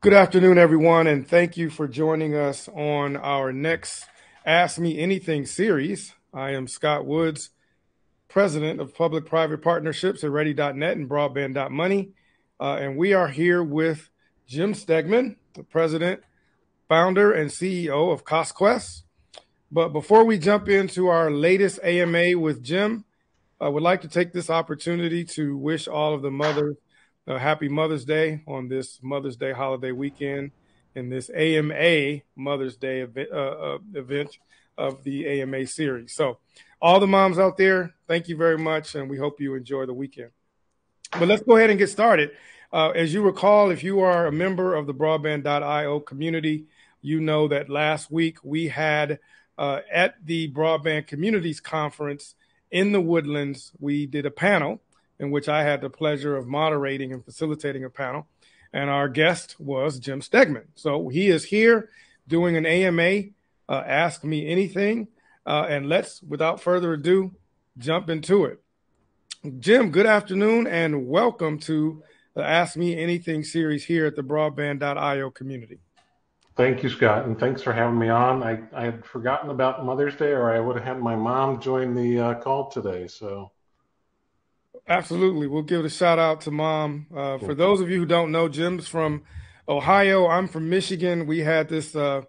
Good afternoon, everyone, and thank you for joining us on our next Ask Me Anything series. I am Scott Woods, President of Public Private Partnerships at Ready.net and Broadband.money. Uh, and we are here with Jim Stegeman, the President, Founder, and CEO of CostQuest. But before we jump into our latest AMA with Jim, I would like to take this opportunity to wish all of the mothers uh, happy Mother's Day on this Mother's Day holiday weekend in this AMA Mother's Day event, uh, uh, event of the AMA series. So, all the moms out there, thank you very much, and we hope you enjoy the weekend. But let's go ahead and get started. Uh, as you recall, if you are a member of the broadband.io community, you know that last week we had uh, at the Broadband Communities Conference in the Woodlands, we did a panel in which I had the pleasure of moderating and facilitating a panel. And our guest was Jim Stegeman. So he is here doing an AMA, uh, Ask Me Anything. Uh, and let's, without further ado, jump into it. Jim, good afternoon and welcome to the Ask Me Anything series here at the broadband.io community. Thank you, Scott, and thanks for having me on. I, I had forgotten about Mother's Day, or I would have had my mom join the uh, call today. So Absolutely. We'll give a shout out to mom. Uh, for those of you who don't know, Jim's from Ohio. I'm from Michigan. We had this uh,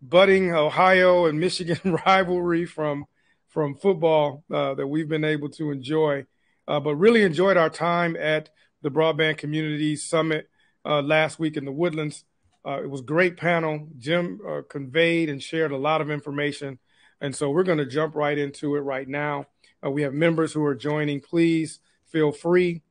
budding Ohio and Michigan rivalry from from football uh, that we've been able to enjoy. Uh, but really enjoyed our time at the Broadband Community Summit uh, last week in the Woodlands. Uh, it was a great panel. Jim conveyed and shared a lot of information. And so we're going to jump right into it right now. we have members who are joining. Please feel free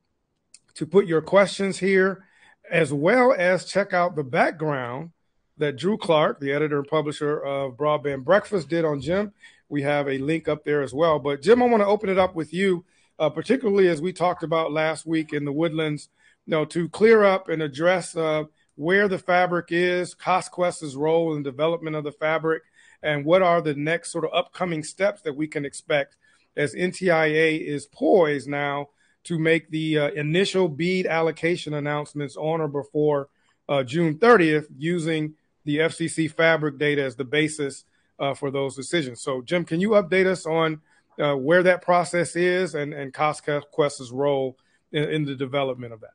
to put your questions here, as well as check out the background that Drew Clark, the editor and publisher of Broadband Breakfast, did on Jim. We have a link up there as well. But Jim, I want to open it up with you, uh, particularly as we talked about last week in the Woodlands, you know, to clear up and address uh, where the fabric is, CostQuest's role in development of the fabric, and what are the next sort of upcoming steps that we can expect as NTIA is poised now to make the uh, initial BEAD allocation announcements on or before uh, June 30th using the FCC fabric data as the basis uh, for those decisions. So, Jim, can you update us on uh, where that process is and, and CostQuest's role in, in, the development of that?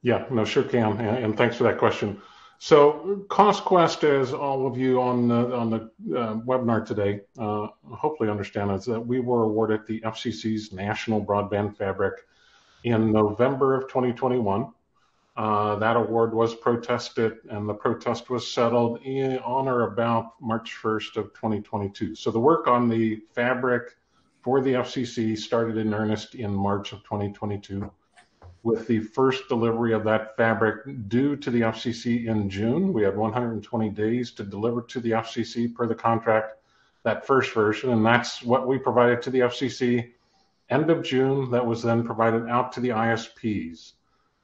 Yeah, no, sure can. And, and thanks for that question. So, CostQuest, as all of you on the, on the uh, webinar today uh, hopefully understand, is that we were awarded the FCC's National Broadband Fabric in November of 2021. Uh, that award was protested, and the protest was settled in, on or about March 1st of 2022. So the work on the fabric for the FCC started in earnest in March of 2022, with the first delivery of that fabric due to the FCC in June. We had 120 days to deliver to the FCC per the contract that first version, and that's what we provided to the FCC end of June that was then provided out to the ISPs.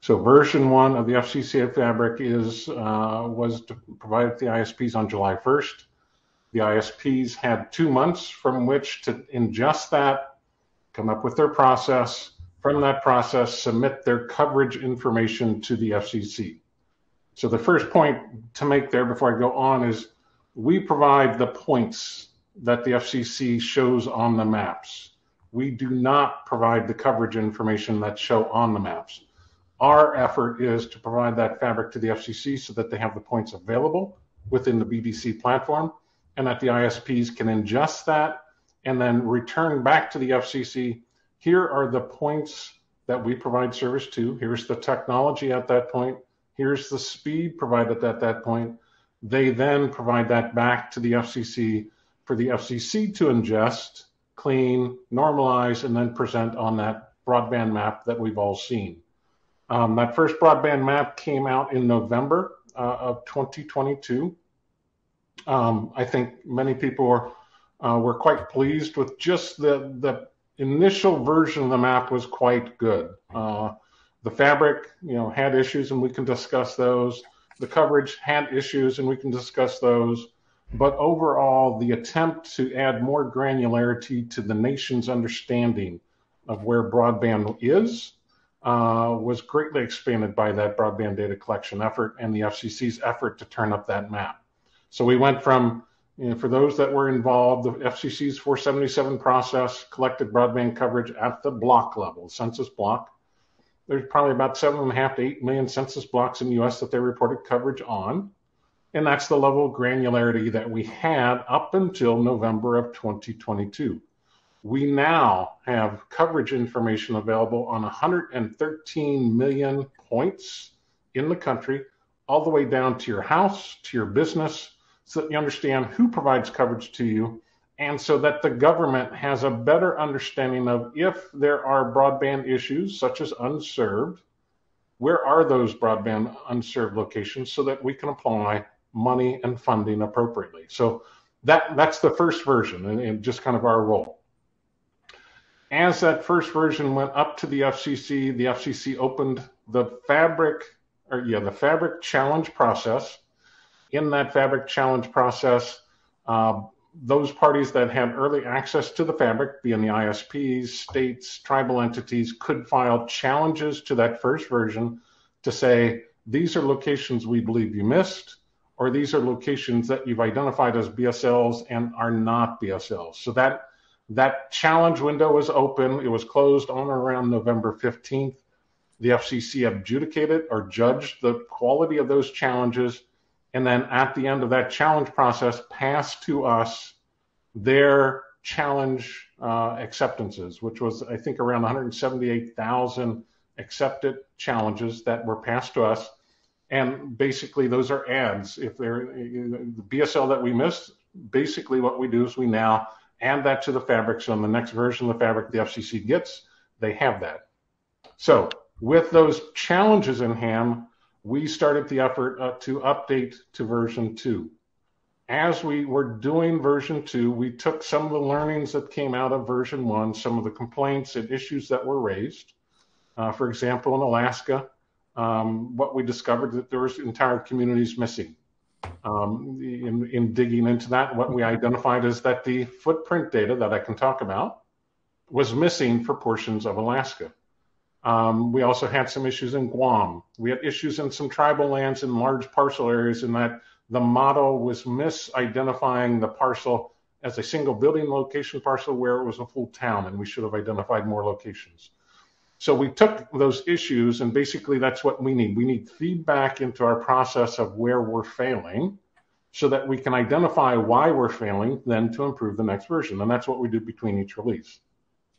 So version one of the FCC Fabric is uh, was provided to the ISPs on July 1st. The ISPs had two months from which to ingest that, come up with their process. From that process, submit their coverage information to the FCC. So the first point to make there before I go on is we provide the points that the FCC shows on the maps we do not provide the coverage information that show on the maps. Our effort is to provide that fabric to the FCC so that they have the points available within the BDC platform and that the ISPs can ingest that and then return back to the FCC. Here are the points that we provide service to. Here's the technology at that point. Here's the speed provided at that point. They then provide that back to the FCC for the FCC to ingest clean, normalize, and then present on that broadband map that we've all seen. Um, that first broadband map came out in November uh, of 2022. Um, I think many people were, uh, were quite pleased with just the, the initial version of the map was quite good. Uh, the fabric, you know, had issues, and we can discuss those. The coverage had issues, and we can discuss those. But overall, the attempt to add more granularity to the nation's understanding of where broadband is uh, was greatly expanded by that broadband data collection effort and the FCC's effort to turn up that map. So we went from, you know, for those that were involved, the FCC's 477 process collected broadband coverage at the block level, census block. There's probably about seven and a half to eight million census blocks in the U.S. that they reported coverage on. And that's the level of granularity that we had up until November of 2022 we now have coverage information available on 113 million points in the country, all the way down to your house, to your business, so that you understand who provides coverage to you, and so that the government has a better understanding of if there are broadband issues, such as unserved, where are those broadband unserved locations so that we can apply money and funding appropriately. So that that's the first version and, and just kind of our role as that first version went up to the FCC, the FCC opened the Fabric, or yeah, the Fabric challenge process. In that Fabric challenge process, uh, those parties that had early access to the Fabric, being the ISPs, states, tribal entities, could file challenges to that first version to say, these are locations we believe you missed, or these are locations that you've identified as BSLs and are not BSLs. So that that challenge window was open. It was closed on or around November 15th. The FCC adjudicated or judged the quality of those challenges. And then at the end of that challenge process, passed to us their challenge uh, acceptances, which was, I think, around 178,000 accepted challenges that were passed to us. And basically, those are ads. If they're the BSL that we missed, basically what we do is we now add that to the fabric. So in the next version of the fabric the FCC gets, they have that. So with those challenges in hand, we started the effort uh, to update to version two. As we were doing version two, we took some of the learnings that came out of version one, some of the complaints and issues that were raised. Uh, for example, in Alaska, um, what we discovered that there was entire communities missing. Um, in, in digging into that, what we identified is that the footprint data that I can talk about was missing for portions of Alaska. Um, we also had some issues in Guam. We had issues in some tribal lands in large parcel areas in that the model was misidentifying the parcel as a single building location parcel where it was a full town, and we should have identified more locations. So we took those issues, and basically that's what we need. We need feedback into our process of where we're failing so that we can identify why we're failing, then to improve the next version. And that's what we do between each release.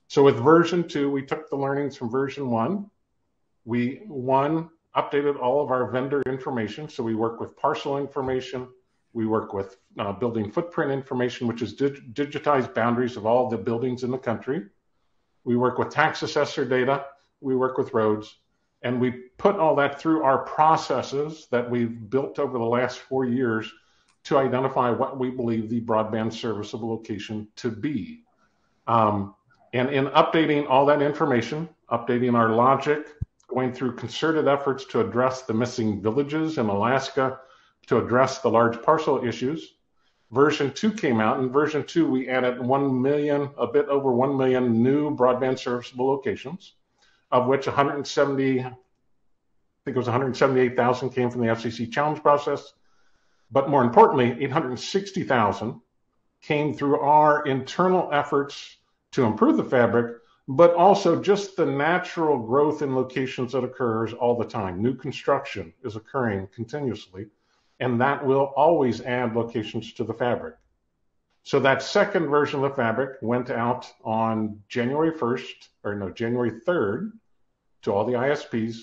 So with version two, we took the learnings from version one. We, one, updated all of our vendor information. So we work with parcel information. We work with uh, building footprint information, which is dig- digitized boundaries of all the buildings in the country. We work with tax assessor data. We work with roads. And we put all that through our processes that we've built over the last four years to identify what we believe the broadband serviceable location to be. Um, and in updating all that information, updating our logic, going through concerted efforts to address the missing villages in Alaska, to address the large parcel issues, version 2 came out. In version 2, we added 1 million, a bit over 1 million new broadband serviceable locations, of which 170, I think it was 178,000 came from the FCC challenge process. But more importantly, 860,000 came through our internal efforts to improve the fabric, but also just the natural growth in locations that occurs all the time. New construction is occurring continuously and that will always add locations to the fabric. So that second version of the fabric went out on January 1st, or no, January 3rd to all the ISPs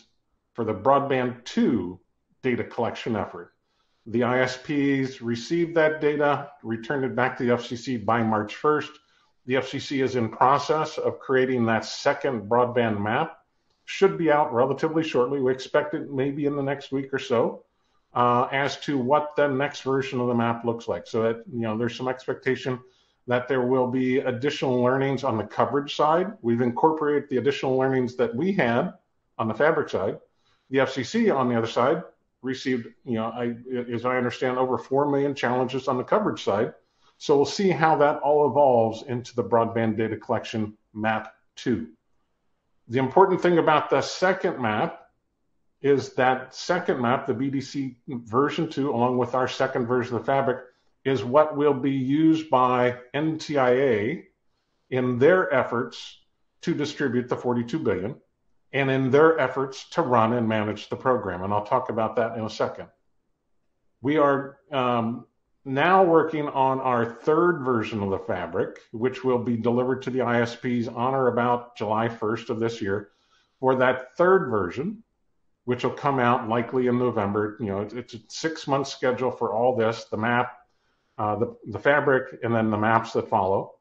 for the Broadband 2 data collection effort. The ISPs received that data, returned it back to the FCC by March 1st. The FCC is in process of creating that second broadband map. Should be out relatively shortly. We expect it maybe in the next week or so uh, as to what the next version of the map looks like. So that you know, there's some expectation that there will be additional learnings on the coverage side. We've incorporated the additional learnings that we had on the fabric side. The FCC on the other side received, you know, I, as I understand, over 4 million challenges on the coverage side. So we'll see how that all evolves into the broadband data collection map 2. The important thing about the second map is that second map, the BDC version 2, along with our second version of the fabric, is what will be used by NTIA in their efforts to distribute the 42 billion and in their efforts to run and manage the program. And I'll talk about that in a second. We are um, now working on our third version of the fabric, which will be delivered to the ISPs on or about July 1st of this year. For that third version, which will come out likely in November, you know, it's a six month schedule for all this, the map, uh, the, the fabric, and then the maps that follow.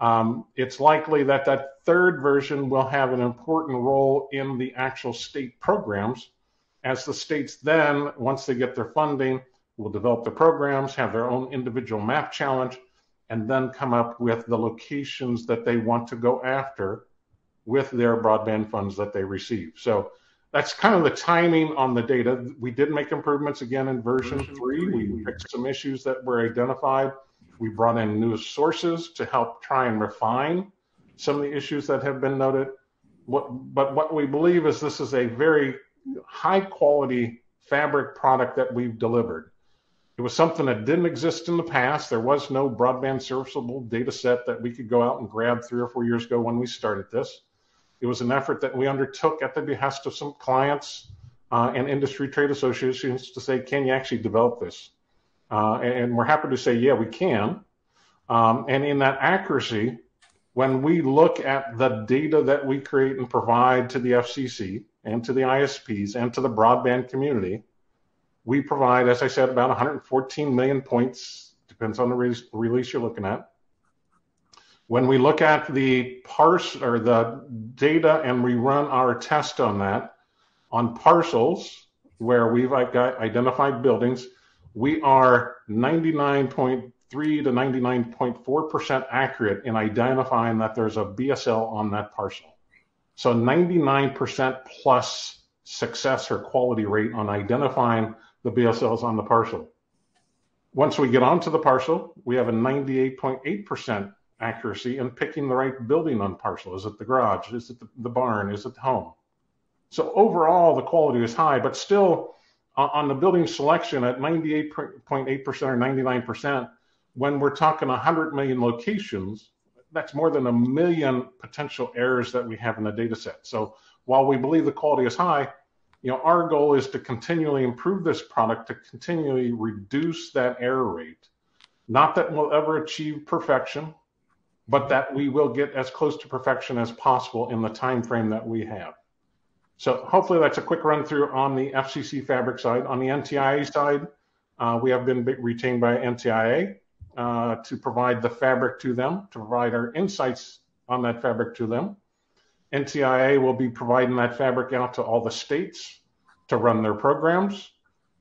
Um, it's likely that that third version will have an important role in the actual state programs as the states then, once they get their funding, will develop the programs, have their own individual map challenge, and then come up with the locations that they want to go after with their broadband funds that they receive. So that's kind of the timing on the data. We did make improvements again in version three. We fixed some issues that were identified. We brought in new sources to help try and refine some of the issues that have been noted. What, but what we believe is this is a very high quality fabric product that we've delivered. It was something that didn't exist in the past. There was no broadband serviceable data set that we could go out and grab three or four years ago when we started this. It was an effort that we undertook at the behest of some clients uh, and industry trade associations to say, can you actually develop this? Uh, and we're happy to say, yeah, we can. Um, and in that accuracy, when we look at the data that we create and provide to the FCC and to the ISPs and to the broadband community, we provide, as I said, about 114 million points, depends on the re- release you're looking at. When we look at the parse or the data and we run our test on that, on parcels where we've identified buildings, we are 99.3 to 99.4% accurate in identifying that there's a BSL on that parcel. So 99% plus success or quality rate on identifying the BSLs on the parcel. Once we get onto the parcel, we have a 98.8% accuracy in picking the right building on parcel. Is it the garage? Is it the, barn? Is it the home? So overall, the quality is high, but still uh, on the building selection at 98.8% or 99%, when we're talking 100 million locations, that's more than a million potential errors that we have in the data set. So while we believe the quality is high, you know, our goal is to continually improve this product to continually reduce that error rate. Not that we'll ever achieve perfection, but that we will get as close to perfection as possible in the time frame that we have. So hopefully that's a quick run through on the FCC Fabric side. On the NTIA side, uh, we have been retained by NTIA uh, to provide the fabric to them, to provide our insights on that fabric to them. NTIA will be providing that fabric out to all the states to run their programs.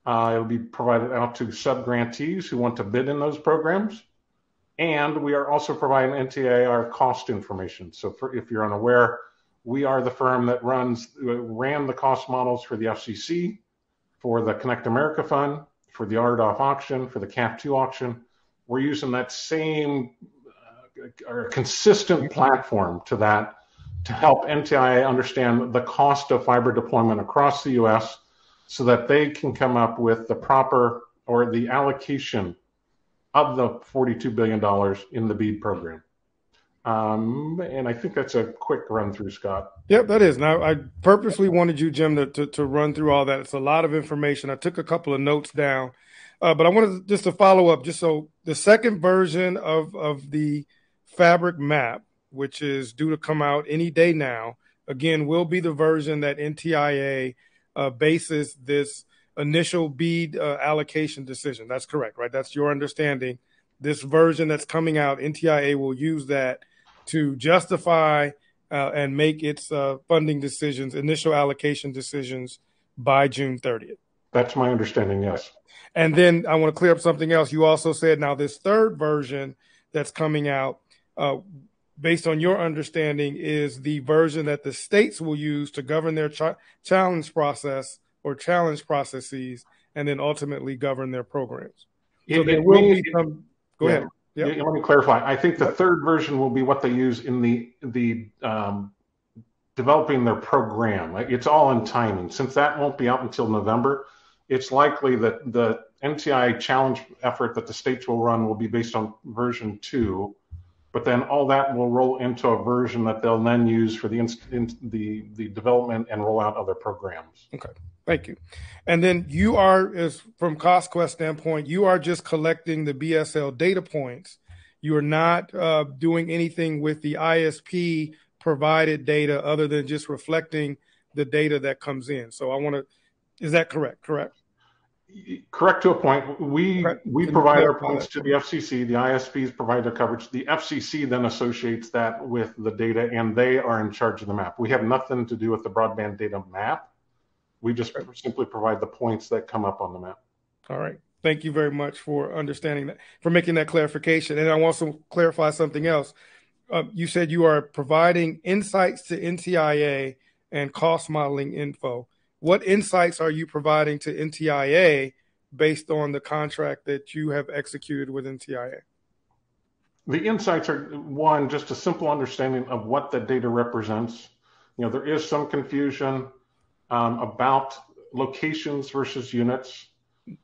Uh, it'll be provided out to sub-grantees who want to bid in those programs. And we are also providing NTIA our cost information. So for, if you're unaware, we are the firm that runs ran the cost models for the FCC, for the Connect America Fund, for the RDOF auction, for the CAF 2 auction. We're using that same uh, or consistent platform to that to help NTIA understand the cost of fiber deployment across the U.S. so that they can come up with the proper or the allocation of the $42 billion in the BEAD program. Um, and I think that's a quick run through, Scott. Yep, that is. Now, I purposely wanted you, Jim, to, to, to, run through all that. It's a lot of information. I took a couple of notes down, uh, but I wanted just to follow up. Just so the second version of of the fabric map, which is due to come out any day now, again, will be the version that NTIA uh, bases this initial BEAD uh, allocation decision. That's correct, right? That's your understanding. This version that's coming out, NTIA will use that to justify uh, and make its uh, funding decisions, initial allocation decisions by June 30th. That's my understanding, yes. And then I want to clear up something else. You also said now this third version that's coming out, uh, based on your understanding, is the version that the states will use to govern their ch- challenge process or challenge processes, and then ultimately govern their programs. So it, there will be some. Go yeah. ahead. Yep. let me clarify. I think the third version will be what they use in the the um, developing their program. It's all in timing. Since that won't be out until November, it's likely that the NTIA challenge effort that the states will run will be based on version two, but then all that will roll into a version that they'll then use for the in, the the development and rollout of their programs. Okay, thank you. And then you are, as from CostQuest standpoint, you are just collecting the BSL data points. You are not uh, doing anything with the ISP provided data other than just reflecting the data that comes in. So I want to, is that correct? Correct. Correct to a point. We Correct. we provide our points to the FCC. The ISPs provide their coverage. The FCC then associates that with the data, and they are in charge of the map. We have nothing to do with the broadband data map. We just simply provide the points that come up on the map. All right. Thank you very much for understanding that, for making that clarification. And I want to clarify something else. Uh, you said you are providing insights to NTIA and cost modeling info what insights are you providing to NTIA based on the contract that you have executed with NTIA? The insights are one, just a simple understanding of what the data represents. You know, there is some confusion about locations versus units.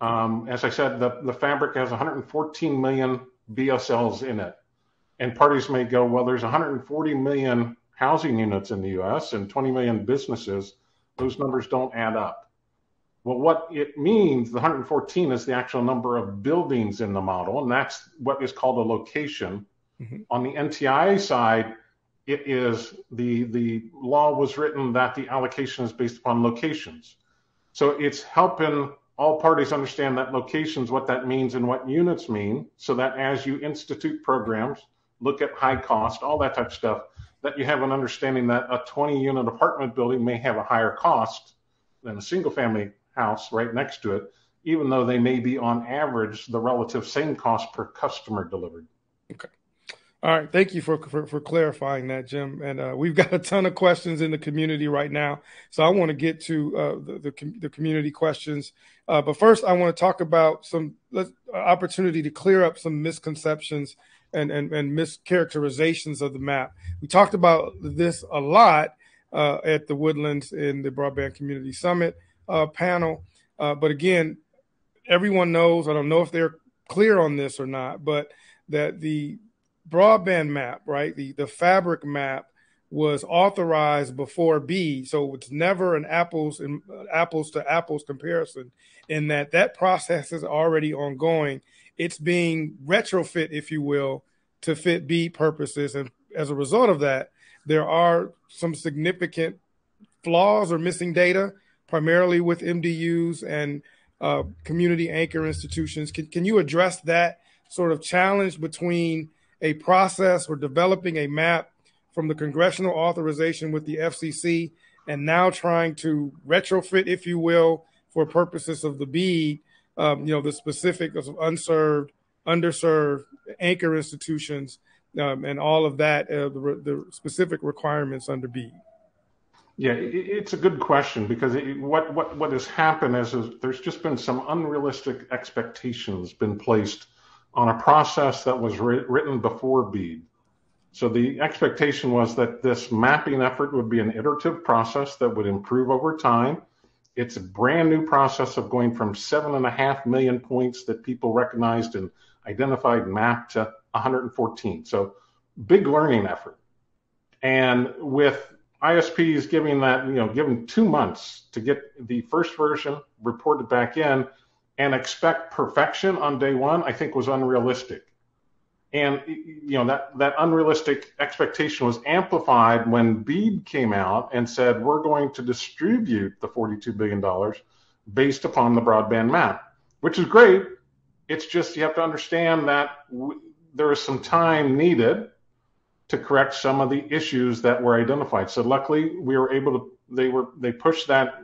Um, as I said, the, the fabric has 114 million BSLs in it. And parties may go, well, there's 140 million housing units in the US and 20 million businesses those numbers don't add up. Well, what it means, the 114 is the actual number of buildings in the model, and that's what is called a location. Mm-hmm. On the NTIA side, it is the the law was written that the allocation is based upon locations. So it's helping all parties understand that locations, what that means and what units mean, so that as you institute programs, look at high cost, all that type of stuff, that you have an understanding that a 20 unit apartment building may have a higher cost than a single family house right next to it, even though they may be on average the relative same cost per customer delivered. Okay. All right. Thank you for, for, for clarifying that, Jim. And uh, we've got a ton of questions in the community right now. So I want to get to uh, the, the, the, community questions. Uh, but first, I want to talk about some opportunity to clear up some misconceptions and, and, and mischaracterizations of the map. We talked about this a lot uh, at the Woodlands in the Broadband Community Summit uh, panel. Uh, but again, everyone knows, I don't know if they're clear on this or not, but that the broadband map, right, the, the fabric map was authorized before BEAD, So it's never an apples and apples to apples comparison in that that process is already ongoing it's being retrofit, if you will, to fit BEAD purposes. And as a result of that, there are some significant flaws or missing data, primarily with MDUs and uh, community anchor institutions. Can, can you address that sort of challenge between a process or developing a map from the congressional authorization with the FCC and now trying to retrofit, if you will, for purposes of the BEAD um, you know, the specific of unserved, underserved anchor institutions, um, and all of that, uh, the, the, specific requirements under BEAD? Yeah, it's a good question because it, what what what has happened is, is there's just been some unrealistic expectations been placed on a process that was ri- written before BEAD. So the expectation was that this mapping effort would be an iterative process that would improve over time it's a brand new process of going from seven and a half million points that people recognized and identified mapped to 114. So big learning effort. And with ISPs giving that, you know, given two months to get the first version reported back in and expect perfection on day one, I think was unrealistic. And you know that that unrealistic expectation was amplified when BEAD came out and said we're going to distribute the 42 billion dollars based upon the broadband map, which is great. It's just you have to understand that w- there is some time needed to correct some of the issues that were identified. So luckily, we were able to. They were they pushed that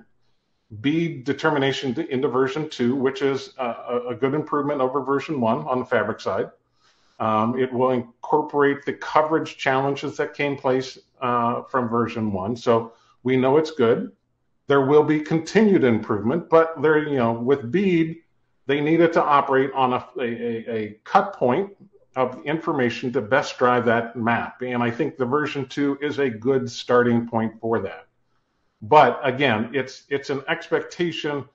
BEAD determination to, into version two, which is a, a good improvement over version one on the fabric side. Um, it will incorporate the coverage challenges that came place uh, from version one. So we know it's good. There will be continued improvement, but there, you know, with BEAD, they needed to operate on a, a, a cut point of information to best drive that map. And I think the version two is a good starting point for that. But again, it's it's an expectation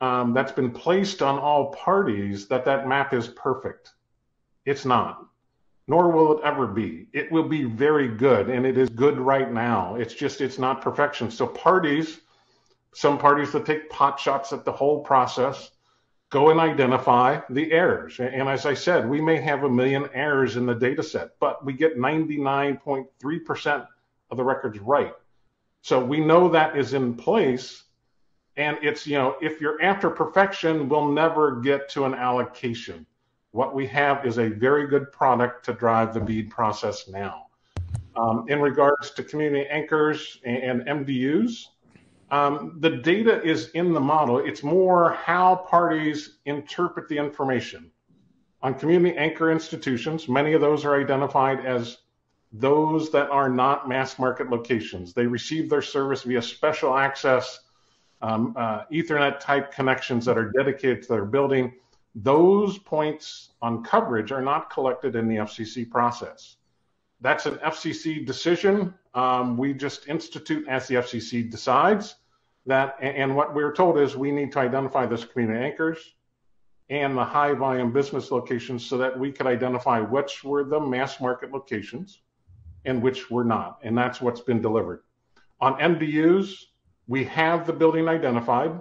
um, that's been placed on all parties that that map is perfect. It's not, nor will it ever be. It will be very good, and it is good right now. It's just it's not perfection. So parties, some parties that take pot shots at the whole process, go and identify the errors. And as I said, we may have a million errors in the data set, but we get 99.3% of the records right. So we know that is in place. And it's, you know, if you're after perfection, we'll never get to an allocation. What we have is a very good product to drive the BEAD process now. Um, in regards to community anchors and MDUs, um, the data is in the model. It's more how parties interpret the information. On community anchor institutions, many of those are identified as those that are not mass market locations. They receive their service via special access um, uh, Ethernet type connections that are dedicated to their building. Those points on coverage are not collected in the FCC process. That's an FCC decision. Um, we just institute as the FCC decides that. And what we we're told is we need to identify those community anchors and the high volume business locations so that we could identify which were the mass market locations and which were not. And that's what's been delivered. On MDUs, we have the building identified.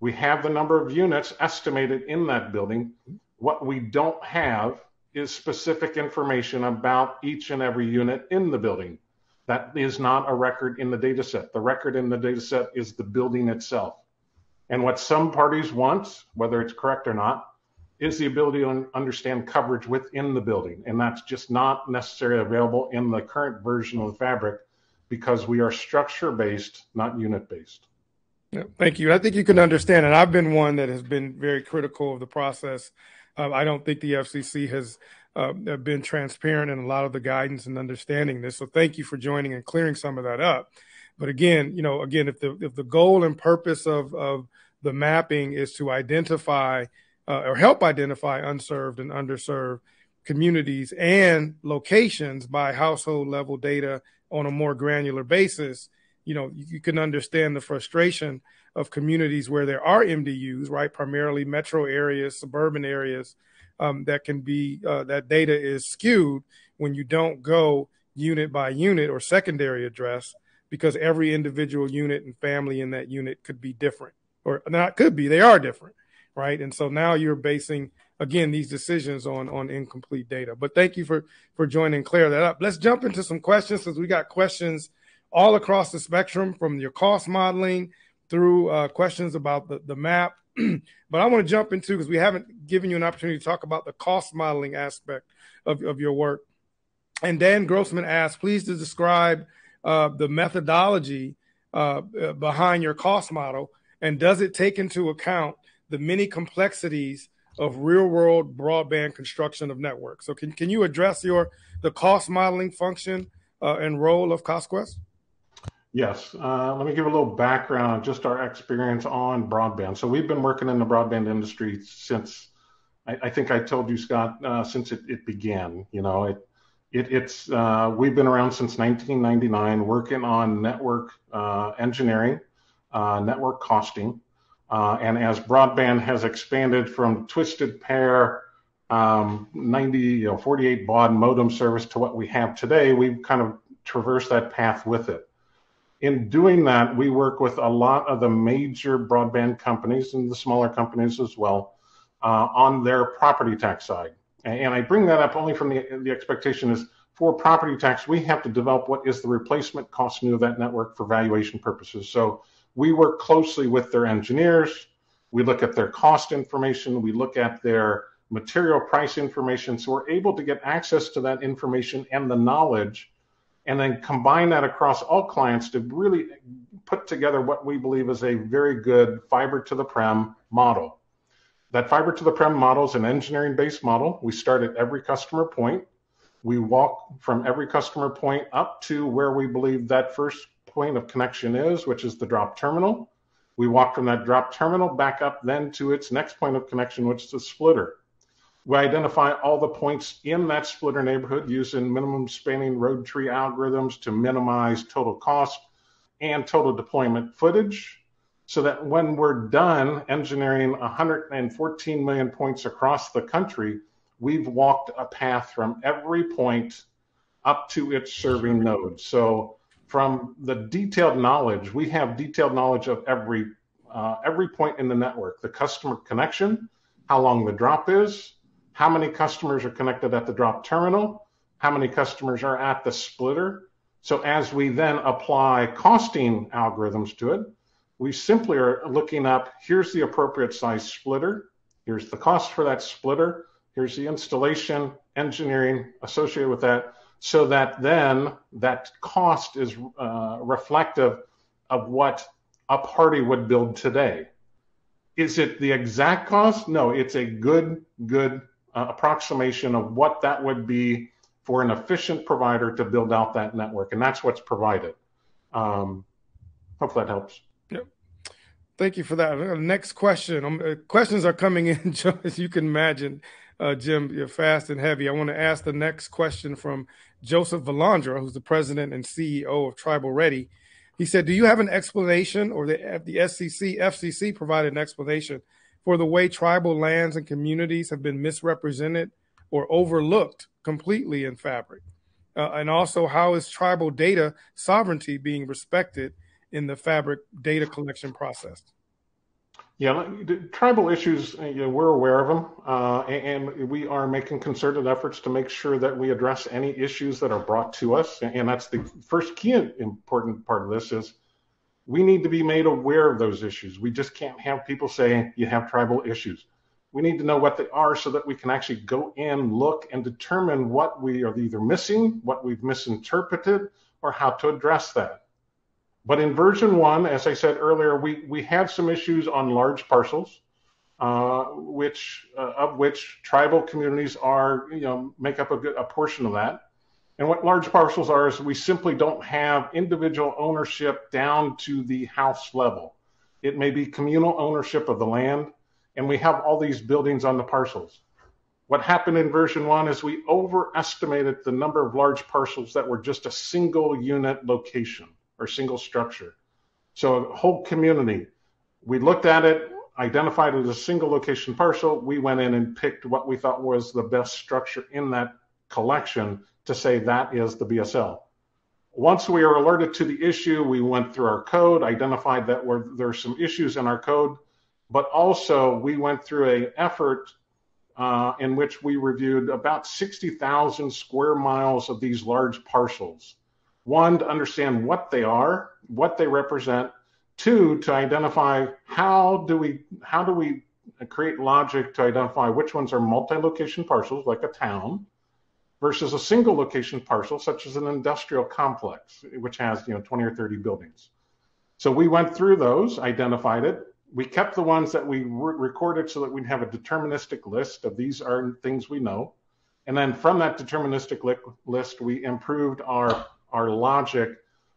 We have the number of units estimated in that building. What we don't have is specific information about each and every unit in the building. That is not a record in the data set. The record in the data set is the building itself. And what some parties want, whether it's correct or not, is the ability to understand coverage within the building. And that's just not necessarily available in the current version of the fabric because we are structure based, not unit based. Yeah, thank you. I think you can understand, and I've been one that has been very critical of the process. Uh, I don't think the FCC has uh, been transparent in a lot of the guidance and understanding this. So thank you for joining and clearing some of that up. But again, you know, again, if the if the goal and purpose of of the mapping is to identify uh, or help identify unserved and underserved communities and locations by household level data on a more granular basis, you know, you, you, can understand the frustration of communities where there are MDUs, right? Primarily metro areas, suburban areas, um, that can be, uh, that data is skewed when you don't go unit by unit or secondary address because every individual unit and family in that unit could be different or not could be, they are different right? And so now you're basing again these decisions on on incomplete data. But thank you for for joining clear that up. Let's jump into some questions because we got questions all across the spectrum from your cost modeling through uh, questions about the, the map. but I want to jump into because we haven't given you an opportunity to talk about the cost modeling aspect of, of your work. And Dan Grossman asked, please to describe uh, the methodology uh, behind your cost model, and does it take into account the many complexities of real world broadband construction of networks. So can, can you address your the cost modeling function uh, and role of CostQuest? Yes. Uh, let me give a little background, just our experience on broadband. So we've been working in the broadband industry since, I, I think I told you, Scott, uh, since it, it, began. You know, it, it it's uh, we've been around since 1999, working on network uh, engineering, uh, network costing, uh, and as broadband has expanded from twisted pair um, 90, you know, 48 baud modem service to what we have today, we've kind of traversed that path with it. In doing that, we work with a lot of the major broadband companies and the smaller companies as well uh, on their property tax side. And I bring that up only from the, the expectation is for property tax, we have to develop what is the replacement cost new of that network for valuation purposes. So we work closely with their engineers. We look at their cost information. We look at their material price information. So we're able to get access to that information and the knowledge and then combine that across all clients to really put together what we believe is a very good fiber to the prem model. That fiber to the prem model is an engineering based model. We start at every customer point. We walk from every customer point up to where we believe that first point of connection is, which is the drop terminal. We walk from that drop terminal back up then to its next point of connection, which is the splitter. We identify all the points in that splitter neighborhood using minimum spanning road tree algorithms to minimize total cost and total deployment footage so that when we're done engineering 114 million points across the country, we've walked a path from every point up to its serving node. So from the detailed knowledge, we have detailed knowledge of every uh, every point in the network, the customer connection, how long the drop is, how many customers are connected at the drop terminal, how many customers are at the splitter. So as we then apply costing algorithms to it, we simply are looking up, here's the appropriate size splitter, here's the cost for that splitter, here's the installation, engineering associated with that, so that then that cost is uh, reflective of what a party would build today. Is it the exact cost? No, it's a good, good uh, approximation of what that would be for an efficient provider to build out that network, and that's what's provided. Um, hope that helps. Yep. Thank you for that. Uh, next question. Um, uh, questions are coming in, as you can imagine. Uh, Jim, you're fast and heavy. I want to ask the next question from Joseph Valandra, who's the president and CEO of Tribal Ready. He said, "Do you have an explanation, or the the SCC FCC provided an explanation for the way tribal lands and communities have been misrepresented or overlooked completely in Fabric? Uh, and also, how is tribal data sovereignty being respected in the Fabric data collection process?" Yeah, tribal issues, uh, you know, we're aware of them, uh, and we are making concerted efforts to make sure that we address any issues that are brought to us. And that's the first key important part of this is we need to be made aware of those issues. We just can't have people say you have tribal issues. We need to know what they are so that we can actually go in, look, and determine what we are either missing, what we've misinterpreted, or how to address that. But in version one, as I said earlier, we, we had some issues on large parcels, uh, which uh, of which tribal communities are, you know, make up a, good, a portion of that. And what large parcels are is we simply don't have individual ownership down to the house level. It may be communal ownership of the land, and we have all these buildings on the parcels. What happened in version one is we overestimated the number of large parcels that were just a single unit location or single structure. So a whole community, we looked at it, identified it as a single location parcel. We went in and picked what we thought was the best structure in that collection to say that is the BSL. Once we were alerted to the issue, we went through our code, identified that there are some issues in our code, but also we went through an effort uh, in which we reviewed about 60,000 square miles of these large parcels. One, to understand what they are, what they represent. Two, to identify how do we how do we create logic to identify which ones are multi-location parcels, like a town, versus a single location parcel, such as an industrial complex, which has you know 20 or 30 buildings. So we went through those, identified it. We kept the ones that we re- recorded so that we'd have a deterministic list of these are things we know. And then from that deterministic li- list, we improved our our logic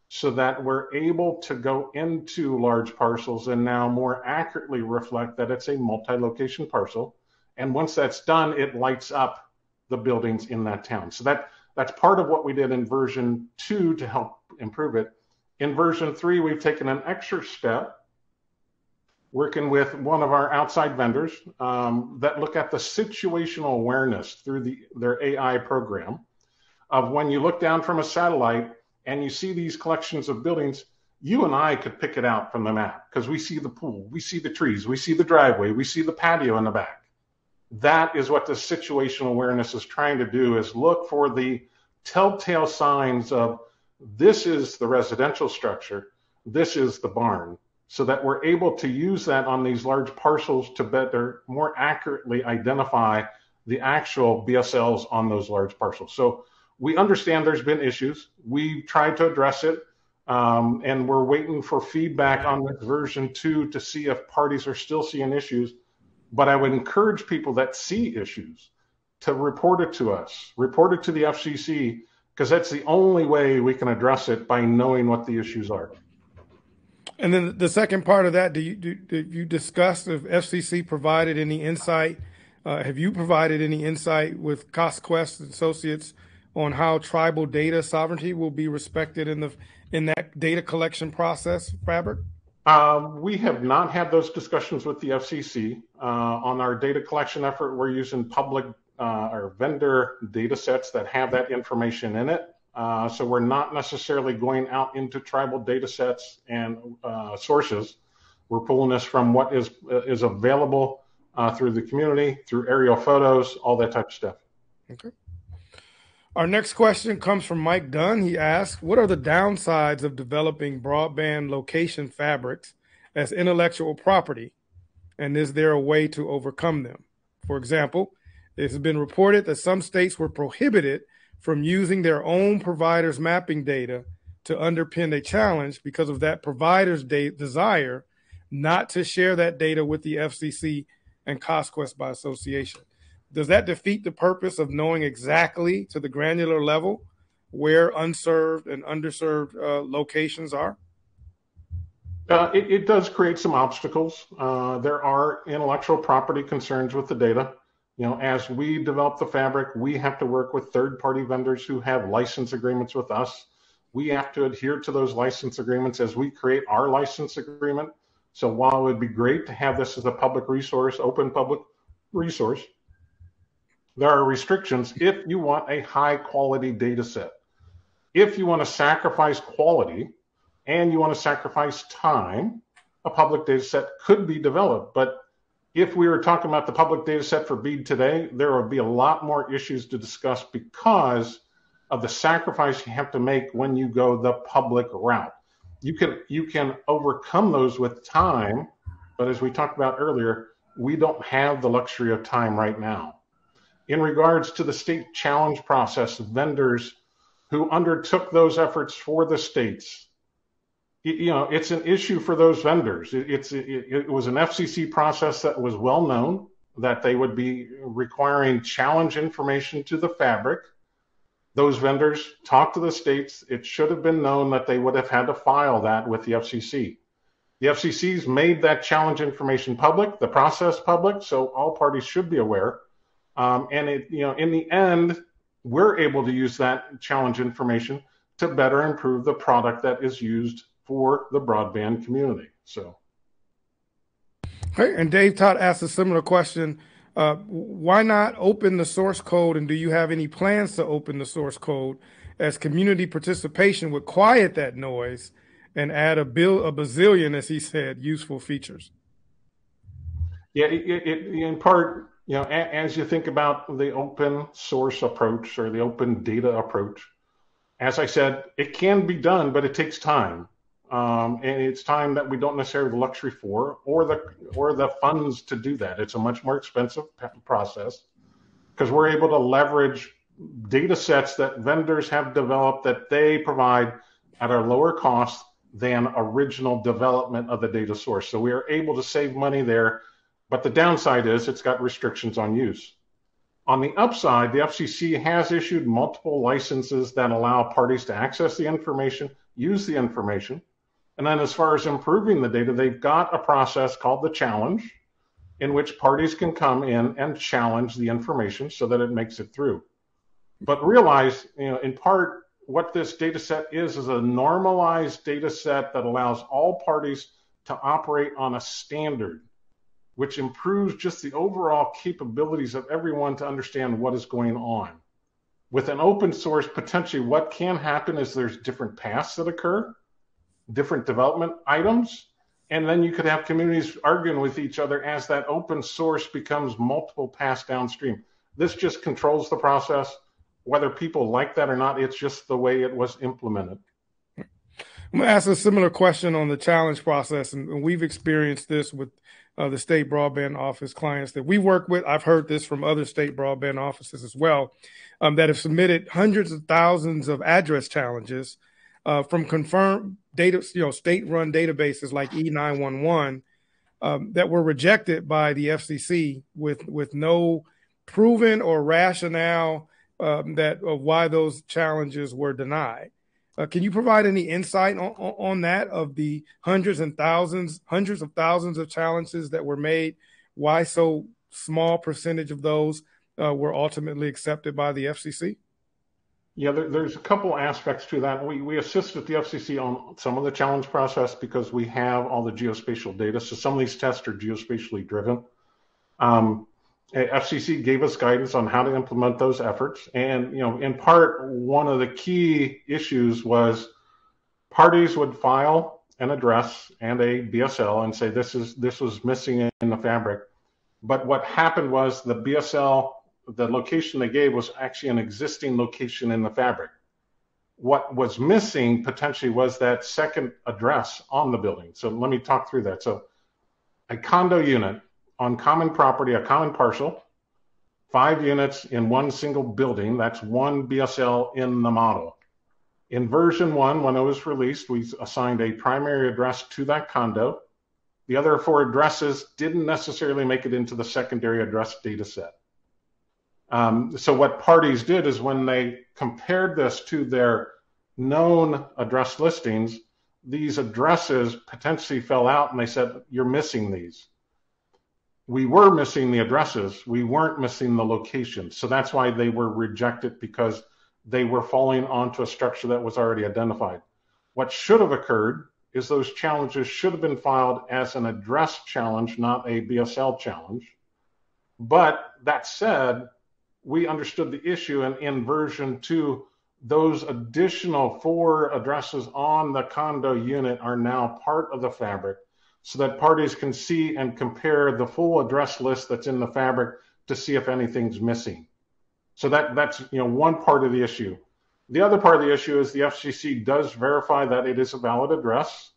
so that we're able to go into large parcels and now more accurately reflect that it's a multi-location parcel. And once that's done, it lights up the buildings in that town. So that that's part of what we did in version two to help improve it. In version three, we've taken an extra step working with one of our outside vendors um, that look at the situational awareness through the, their AI program of when you look down from a satellite and you see these collections of buildings, you and I could pick it out from the map because we see the pool, we see the trees, we see the driveway, we see the patio in the back. That is what the situational awareness is trying to do is look for the telltale signs of this is the residential structure, this is the barn, so that we're able to use that on these large parcels to better, more accurately identify the actual BSLs on those large parcels. So we understand there's been issues. We tried to address it, um, and we're waiting for feedback on this version two to see if parties are still seeing issues. But I would encourage people that see issues to report it to us, report it to the FCC, because that's the only way we can address it by knowing what the issues are. And then the second part of that, do you do, do you discuss if FCC provided any insight Uh, have you provided any insight with CostQuest Associates on how tribal data sovereignty will be respected in the in that data collection process, Fabric? Um, we have not had those discussions with the FCC uh, on our data collection effort. We're using public uh, or vendor data sets that have that information in it. Uh, so we're not necessarily going out into tribal data sets and uh, sources. We're pulling this from what is is available uh, through the community, through aerial photos, all that type of stuff. Okay. Our next question comes from Mike Dunn. He asks, "What are the downsides of developing broadband location fabrics as intellectual property, and is there a way to overcome them? For example, it has been reported that some states were prohibited from using their own providers' mapping data to underpin a challenge because of that provider's de- desire not to share that data with the FCC and CostQuest by association. Does that defeat the purpose of knowing exactly to the granular level where unserved and underserved uh, locations are? Uh, it, it, does create some obstacles. Uh, there are intellectual property concerns with the data you know, as we develop the fabric, we have to work with third-party vendors who have license agreements with us. We have to adhere to those license agreements as we create our license agreement. So while it would be great to have this as a public resource, open public resource, there are restrictions if you want a high quality data set. If you want to sacrifice quality and you want to sacrifice time, a public data set could be developed. But if we were talking about the public data set for BEAD today, there would be a lot more issues to discuss because of the sacrifice you have to make when you go the public route. You can you can overcome those with time, but as we talked about earlier, we don't have the luxury of time right now. In regards to the state challenge process, vendors who undertook those efforts for the states you know, it's an issue for those vendors. It, it's it, it, was an FCC process that was well known that they would be requiring challenge information to the fabric. Those vendors talked to the states. It should have been known that they would have had to file that with the FCC. The FCC's made that challenge information public, the process public, so all parties should be aware. Um, and it, you know, in the end, we're able to use that challenge information to better improve the product that is used for the broadband community. So. Hey, and Dave Todd asked a similar question. Uh, why not open the source code? And do you have any plans to open the source code as community participation would quiet that noise and add a, bill, a bazillion, as he said, useful features? Yeah, it, it, in part, you know, as you think about the open source approach or the open data approach, as I said, it can be done, but it takes time. Um, and it's time that we don't necessarily have the luxury for or the or the funds to do that. It's a much more expensive process because we're able to leverage data sets that vendors have developed that they provide at a lower cost than original development of the data source. So we are able to save money there, but the downside is it's got restrictions on use. On the upside, the FCC has issued multiple licenses that allow parties to access the information, use the information, and then as far as improving the data, they've got a process called the challenge in which parties can come in and challenge the information so that it makes it through. But realize, you know, in part, what this data set is is a normalized data set that allows all parties to operate on a standard, which improves just the overall capabilities of everyone to understand what is going on. With an open source, potentially what can happen is there's different paths that occur different development items. And then you could have communities arguing with each other as that open source becomes multiple paths downstream. This just controls the process. Whether people like that or not, it's just the way it was implemented. I'm going to ask a similar question on the challenge process. And we've experienced this with uh, the state broadband office clients that we work with. I've heard this from other state broadband offices as well um, that have submitted hundreds of thousands of address challenges uh, from confirmed data, you know, state-run databases like E911 um, that were rejected by the FCC with with no proven or rationale um, that of why those challenges were denied. Uh, can you provide any insight on, on that of the hundreds and thousands, hundreds of thousands of challenges that were made? Why so small percentage of those uh, were ultimately accepted by the FCC? Yeah, there, there's a couple aspects to that. We, we assisted the FCC on some of the challenge process because we have all the geospatial data. So some of these tests are geospatially driven. Um, FCC gave us guidance on how to implement those efforts. And, you know, in part, one of the key issues was parties would file an address and a BSL and say this is this was missing in the fabric. But what happened was the BSL the location they gave was actually an existing location in the fabric. What was missing potentially was that second address on the building. So let me talk through that. So a condo unit on common property, a common parcel, five units in one single building. That's one BSL in the model. In version one, when it was released, we assigned a primary address to that condo. The other four addresses didn't necessarily make it into the secondary address data set. Um, so what parties did is when they compared this to their known address listings, these addresses potentially fell out and they said, you're missing these. We were missing the addresses. We weren't missing the locations. So that's why they were rejected because they were falling onto a structure that was already identified. What should have occurred is those challenges should have been filed as an address challenge, not a BSL challenge. But that said, we understood the issue and in version two, those additional four addresses on the condo unit are now part of the fabric so that parties can see and compare the full address list that's in the fabric to see if anything's missing. So that that's you know one part of the issue. The other part of the issue is the FCC does verify that it is a valid address.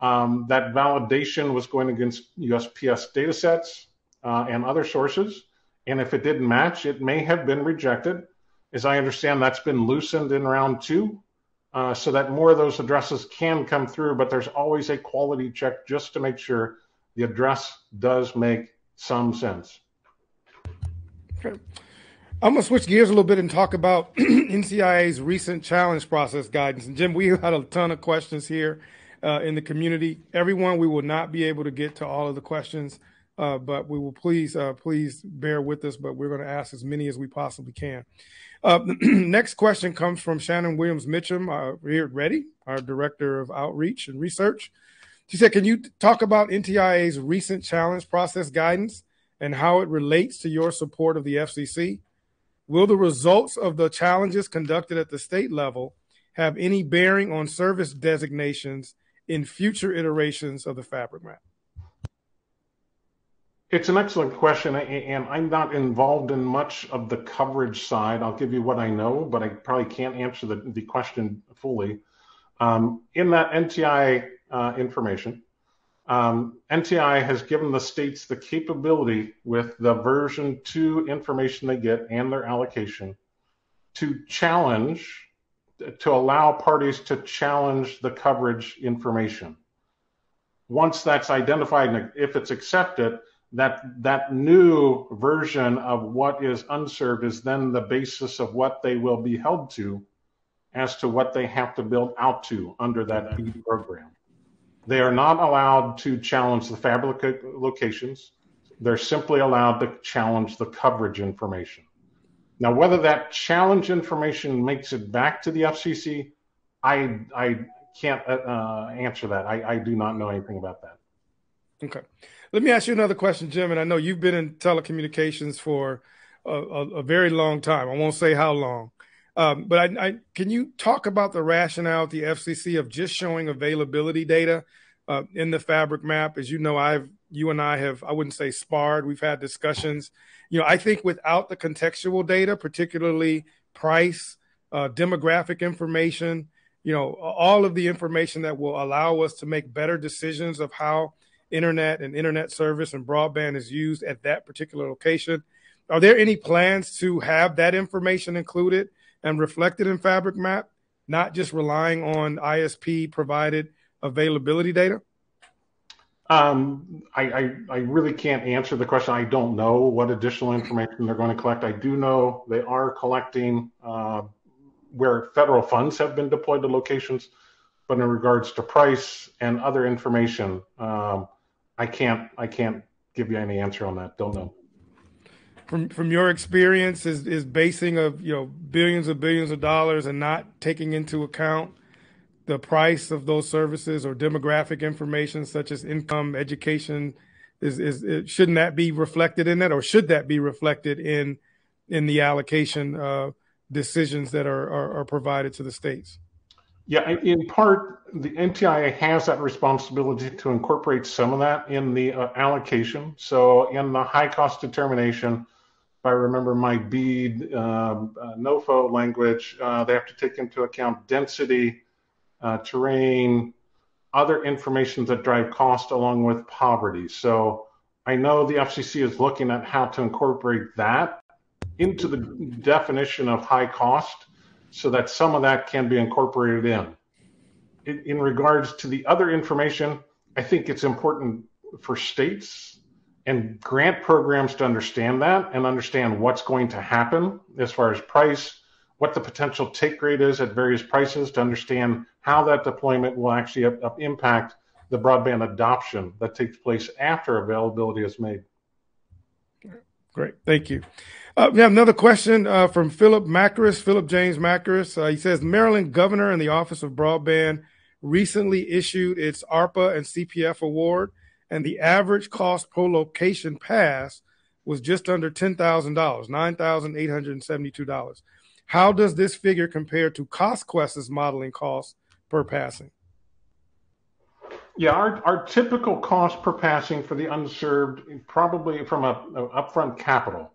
Um, that validation was going against USPS datasets uh, and other sources. And if it didn't match, it may have been rejected. As I understand, that's been loosened in round two uh, so that more of those addresses can come through, but there's always a quality check just to make sure the address does make some sense. Okay. I'm going to switch gears a little bit and talk about NTIA's recent challenge process guidance. And Jim, we had a ton of questions here uh, in the community. Everyone, we will not be able to get to all of the questions uh, but we will please uh, please bear with us. But we're going to ask as many as we possibly can. Uh, next question comes from Shannon Williams Mitchum uh, here at Ready, our director of outreach and research. She said, "Can you talk about NTIA's recent challenge process guidance and how it relates to your support of the FCC? Will the results of the challenges conducted at the state level have any bearing on service designations in future iterations of the Fabric Map?" It's an excellent question, and I'm not involved in much of the coverage side. I'll give you what I know, but I probably can't answer the, the question fully. Um, in that NTI uh, information, um, NTI has given the states the capability with the version 2 information they get and their allocation to challenge, to allow parties to challenge the coverage information. Once that's identified and if it's accepted, that that new version of what is unserved is then the basis of what they will be held to as to what they have to build out to under that program. They are not allowed to challenge the fabric locations. They're simply allowed to challenge the coverage information. Now, whether that challenge information makes it back to the FCC, I, I can't uh, answer that. I, I do not know anything about that. Okay. Let me ask you another question, Jim. And I know you've been in telecommunications for a, a, a very long time. I won't say how long. Um, but I, I, can you talk about the rationale at the FCC of just showing availability data uh, in the fabric map? As you know, I've you and I have I wouldn't say sparred. We've had discussions. You know, I think without the contextual data, particularly price, uh, demographic information, you know, all of the information that will allow us to make better decisions of how internet and internet service and broadband is used at that particular location. Are there any plans to have that information included and reflected in Fabric Map, not just relying on ISP provided availability data? Um, I, I, I, really can't answer the question. I don't know what additional information they're going to collect. I do know they are collecting uh, where federal funds have been deployed to locations, but in regards to price and other information, um, I can't I can't give you any answer on that. Don't know. from from your experience, is is basing of you know billions of billions of dollars and not taking into account the price of those services or demographic information such as income, education, is is it, shouldn't that be reflected in that, or should that be reflected in in the allocation uh, decisions that are, are, are provided to the states? Yeah, in part, the NTIA has that responsibility to incorporate some of that in the uh, allocation. So, in the high cost determination, if I remember my BEAD um, uh, NOFO language, uh, they have to take into account density, uh, terrain, other information that drive cost along with poverty. So I know the FCC is looking at how to incorporate that into the definition of high cost so that some of that can be incorporated in. In, in regards to the other information, I think it's important for states and grant programs to understand that and understand what's going to happen as far as price, what the potential take rate is at various prices to understand how that deployment will actually impact the broadband adoption that takes place after availability is made. Great, thank you. Uh, we have another question uh, from Philip Macris, Philip James Macris. Uh, he says Maryland governor and the Office of Broadband recently issued its ARPA and CPF award, and the average cost per location pass was just under $10,000, $9,872. How does this figure compare to CostQuest's modeling cost per passing? Yeah, our, our typical cost per passing for the unserved, probably from a, a, upfront capital.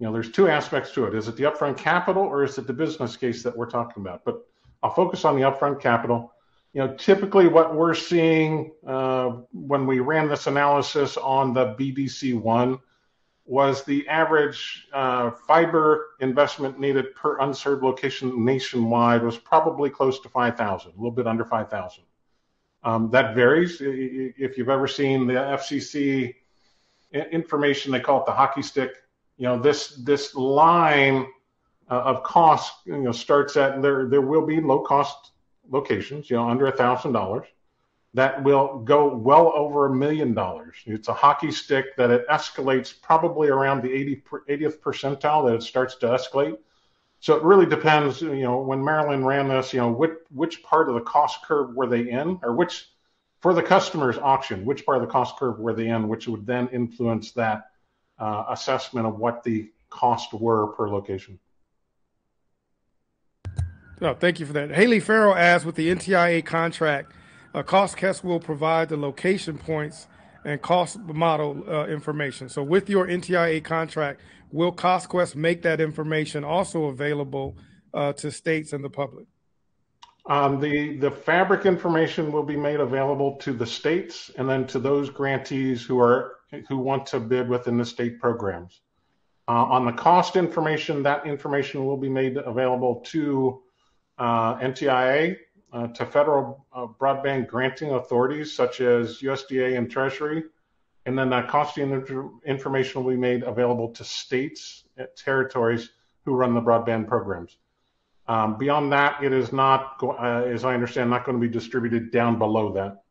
You know, there's two aspects to it. Is it the upfront capital or is it the business case that we're talking about? But I'll focus on the upfront capital. You know, typically what we're seeing uh, when we ran this analysis on the BDC one was the average uh, fiber investment needed per unserved location nationwide was probably close to 5,000, a little bit under 5,000. Um, that varies. If you've ever seen the FCC information, they call it the hockey stick. You know, this this line uh, of cost, you know, starts at there. There will be low cost locations, you know, under a thousand dollars that will go well over a million dollars. It's a hockey stick that it escalates probably around the 80, 80th percentile that it starts to escalate. So it really depends, you know, when Maryland ran this, you know, which, which part of the cost curve were they in or which, for the customer's auction, which part of the cost curve were they in, which would then influence that uh, assessment of what the costs were per location. No, thank you for that. Haley Farrell asked with the NTIA contract, uh, CostQuest will provide the location points and cost model uh, information. So with your NTIA contract, will CostQuest make that information also available uh, to states and the public? Um, the the fabric information will be made available to the states and then to those grantees who are who want to bid within the state programs. Uh, on the cost information, that information will be made available to uh, NTIA uh, to federal uh, broadband granting authorities such as USDA and Treasury. And then that costing information will be made available to states, uh, territories who run the broadband programs. Um, beyond that, it is not, uh, as I understand, not going to be distributed down below that.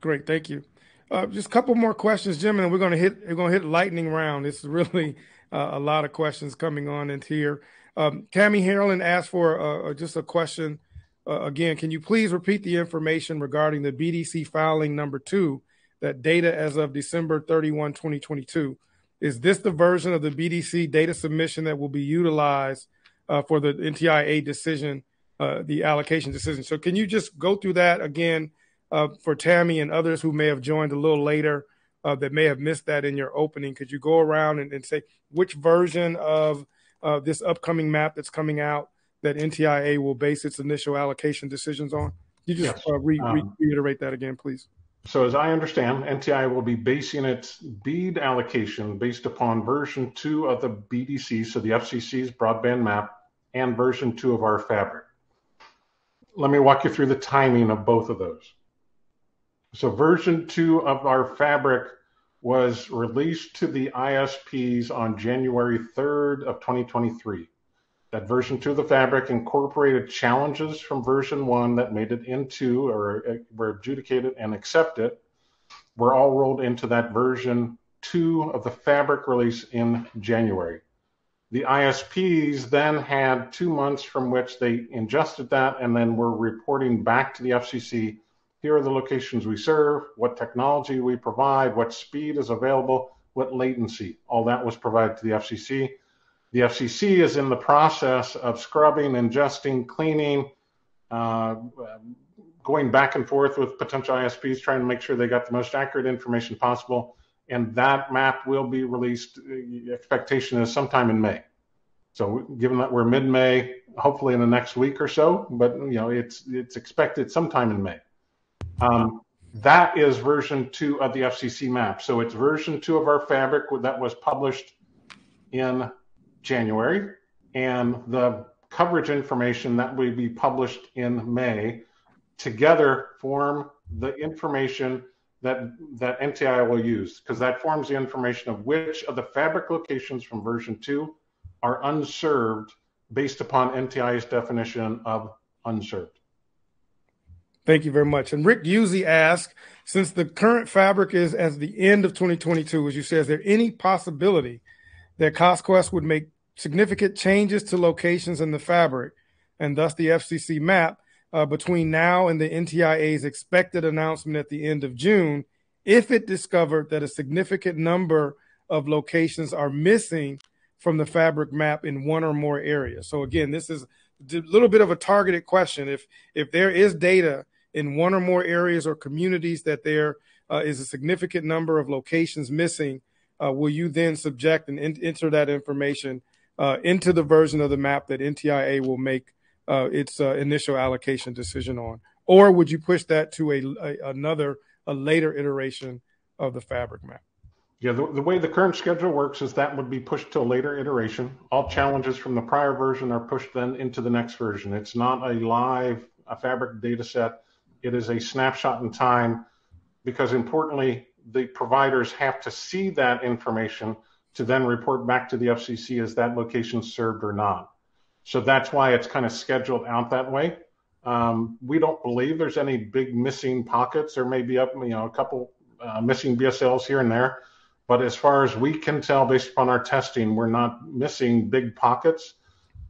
Great, thank you. Uh, just a couple more questions, Jim, and we're going to hit we're going to hit lightning round. It's really uh, a lot of questions coming on into here. Um, Tammy Harlan asked for uh, uh, just a question. Uh, again, can you please repeat the information regarding the BDC filing number two, that data as of December 31, 2022? Is this the version of the BDC data submission that will be utilized uh, for the NTIA decision, uh, the allocation decision? So, can you just go through that again uh, for Tammy and others who may have joined a little later that may have missed that in your opening? Could you go around and, and say which version of uh, this upcoming map that's coming out that NTIA will base its initial allocation decisions on? you just yes. uh, re- um, reiterate that again, please? So, as I understand, NTI will be basing its BEAD allocation based upon version two of the BDC, so the FCC's broadband map, and version two of our fabric. Let me walk you through the timing of both of those. So, version two of our fabric was released to the ISPs on January 3rd of 2023. That version 2 of the fabric incorporated challenges from version 1 that made it into or uh, were adjudicated and accepted were all rolled into that version two of the fabric release in January. The ISPs then had two months from which they ingested that and then were reporting back to the FCC here are the locations we serve, what technology we provide, what speed is available, what latency. All that was provided to the FCC. The FCC is in the process of scrubbing, ingesting, cleaning, uh, going back and forth with potential ISPs, trying to make sure they got the most accurate information possible. And that map will be released. Expectation is sometime in May. So, given that we're mid-May, hopefully in the next week or so, but you know, it's it's expected sometime in May. Um, that is version two of the FCC map. So it's version two of our fabric that was published in January, and the coverage information that will be published in May together form the information that that NTI will use because that forms the information of which of the fabric locations from version two are unserved based upon NTI's definition of unserved. Thank you very much. And Rick Usey asked, since the current fabric is as the end of 2022, as you said, is there any possibility that CostQuest would make significant changes to locations in the fabric and thus the FCC map uh, between now and the NTIA's expected announcement at the end of June if it discovered that a significant number of locations are missing from the fabric map in one or more areas. So again, this is a little bit of a targeted question. If if there is data in one or more areas or communities that there uh, is a significant number of locations missing, uh, will you then subject and in- enter that information uh, into the version of the map that NTIA will make uh, its uh, initial allocation decision on? Or would you push that to a, a another, a later iteration of the fabric map? Yeah, the, the, way the current schedule works is that would be pushed to a later iteration. All challenges from the prior version are pushed then into the next version. It's not a live a fabric data set it is a snapshot in time because importantly, the providers have to see that information to then report back to the FCC as that location served or not. So that's why it's kind of scheduled out that way. Um, we don't believe there's any big missing pockets. There may be up, you know, a couple uh, missing BSLs here and there, but as far as we can tell, based upon our testing, we're not missing big pockets.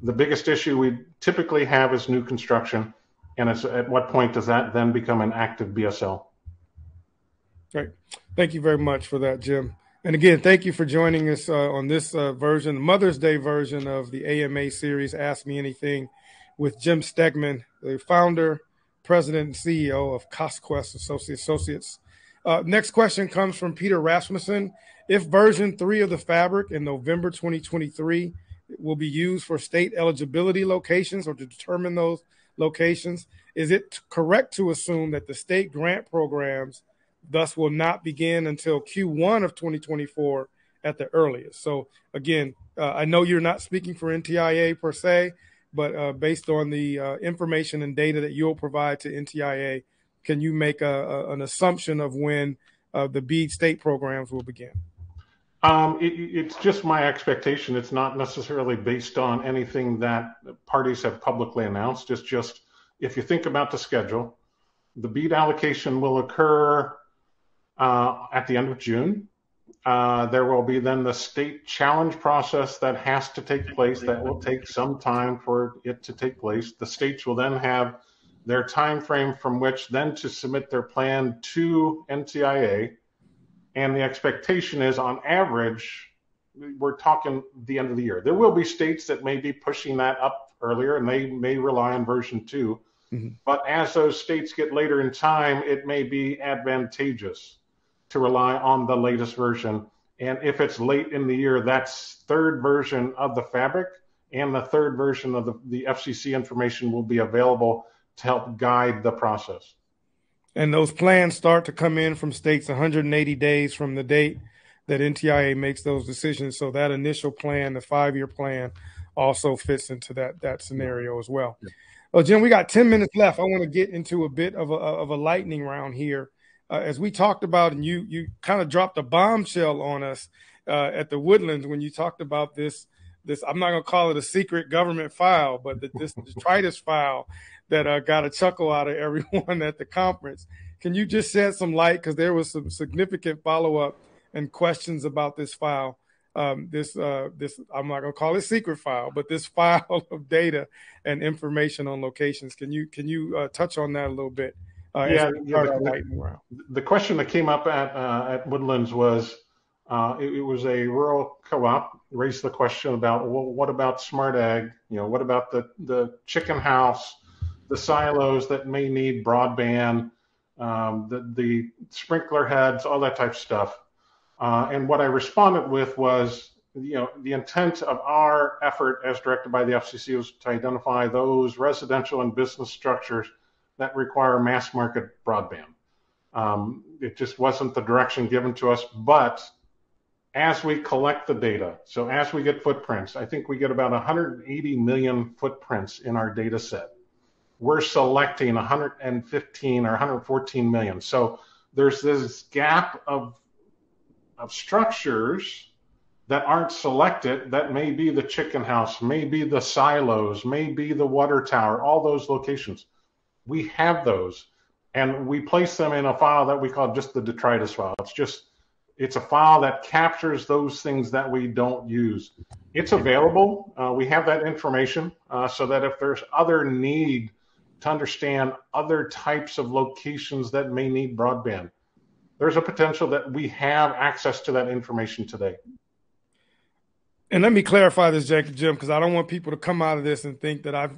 The biggest issue we typically have is new construction, and it's at what point does that then become an active BSL? Great. Thank you very much for that, Jim. And again, thank you for joining us uh, on this uh, version, Mother's Day version of the AMA series, Ask Me Anything, with Jim Stegeman, the founder, president, and CEO of CostQuest Associates. Uh, next question comes from Peter Rasmussen. If version three of the fabric in November 2023 will be used for state eligibility locations or to determine those locations. Is it correct to assume that the state grant programs thus will not begin until Q1 of 2024 at the earliest? So, again, uh, I know you're not speaking for NTIA per se, but uh, based on the uh, information and data that you'll provide to NTIA, can you make a, a, an assumption of when uh, the BEAD state programs will begin? Um, it, it's just my expectation. It's not necessarily based on anything that parties have publicly announced. It's just if you think about the schedule, the BEAD allocation will occur uh, at the end of June. Uh, there will be then the state challenge process that has to take place. That will take some time for it to take place. The states will then have their time frame from which then to submit their plan to NTIA and the expectation is on average, we're talking the end of the year. There will be states that may be pushing that up earlier and they may rely on version 2 mm-hmm. But as those states get later in time, it may be advantageous to rely on the latest version. And if it's late in the year, that's third version of the fabric and the third version of the, the FCC information will be available to help guide the process. And those plans start to come in from states 180 days from the date that NTIA makes those decisions. So that initial plan, the five year plan, also fits into that that scenario as well. Yeah. Well, Jim, we got 10 minutes left. I want to get into a bit of a, of a lightning round here. Uh, as we talked about, and you you kind of dropped a bombshell on us uh, at the Woodlands when you talked about this this I'm not gonna call it a secret government file, but the, this detritus file that uh, got a chuckle out of everyone at the conference. Can you just shed some light because there was some significant follow up and questions about this file. Um, this uh, this I'm not gonna call it secret file, but this file of data and information on locations. Can you can you uh, touch on that a little bit? Uh, yeah, the, the, question that came up at uh, at Woodlands was uh, it, it, was a rural co-op raised the question about well, what about smart ag? You know, what about the the chicken house, the silos that may need broadband, um, the the sprinkler heads, all that type of stuff. Uh, and what I responded with was, you know, the intent of our effort as directed by the FCC was to identify those residential and business structures that require mass market broadband. Um, it just wasn't the direction given to us, but as we collect the data, so as we get footprints, I think we get about 180 million footprints in our data set. We're selecting 115 or 114 million. So there's this gap of, of structures that aren't selected that may be the chicken house, may be the silos, may be the water tower, all those locations. We have those and we place them in a file that we call just the detritus file. It's just it's a file that captures those things that we don't use. It's available. Uh, we have that information uh, so that if there's other need to understand other types of locations that may need broadband, there's a potential that we have access to that information today. And let me clarify this, Jacob Jim, because I don't want people to come out of this and think that I've